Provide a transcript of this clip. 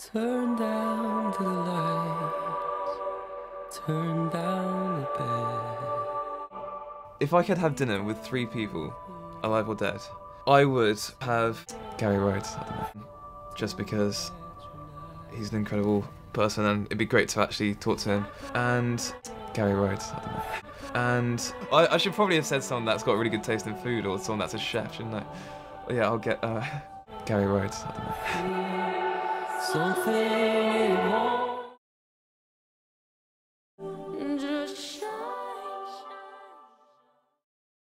Turn down the lights, turn down the bed. If I could have dinner with three people, alive or dead, I would have Gary Rhodes. Just because he's an incredible person and it'd be great to actually talk to him. And Gary Rhodes. And I, I should probably have said someone that's got really good taste in food or someone that's a chef, shouldn't I? Yeah, I'll get uh, Gary Rhodes. Something more.